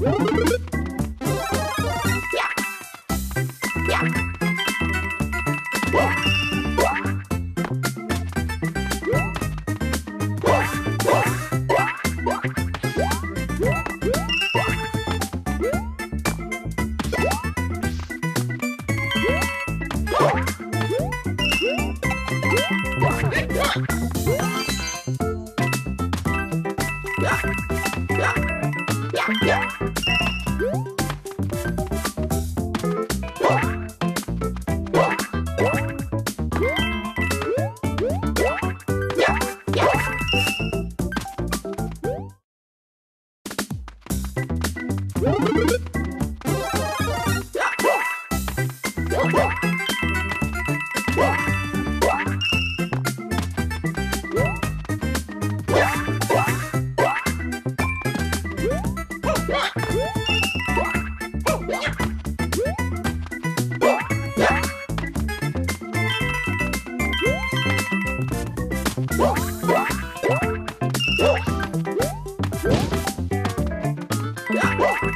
Woo! Yeah.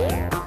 Yeah.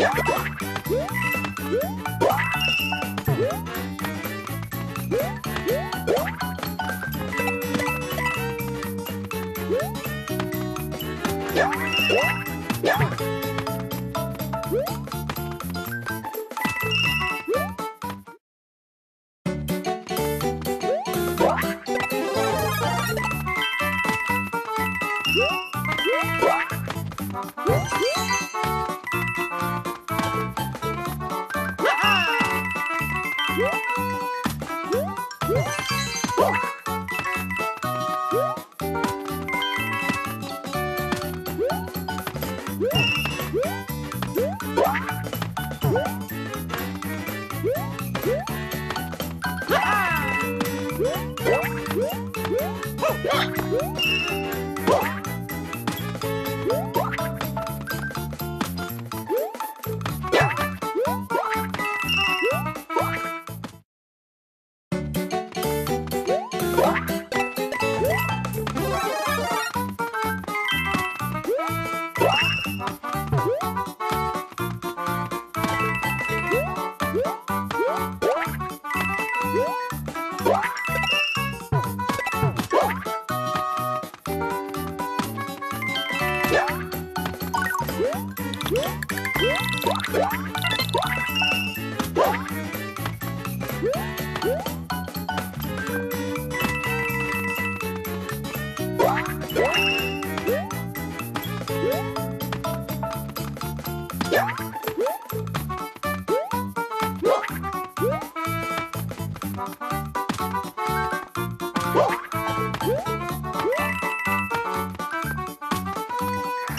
うん?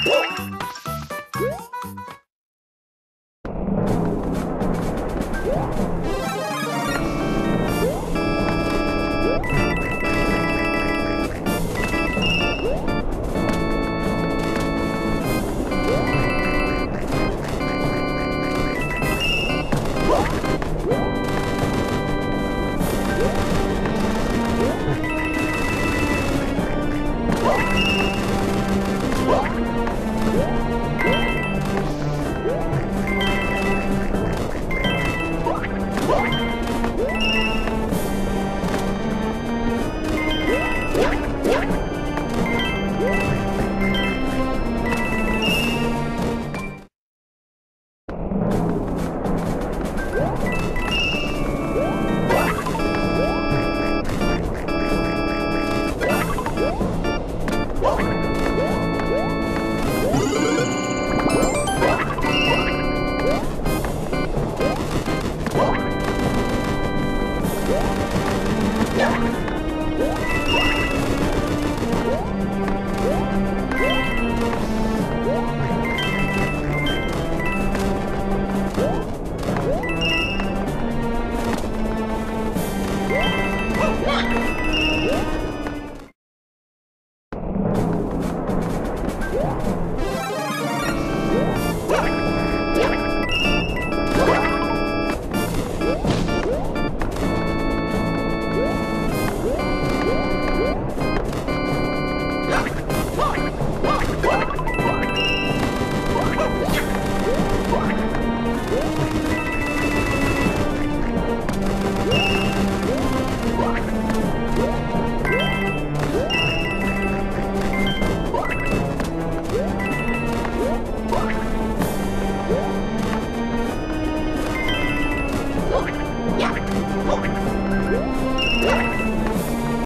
Woo! Oh!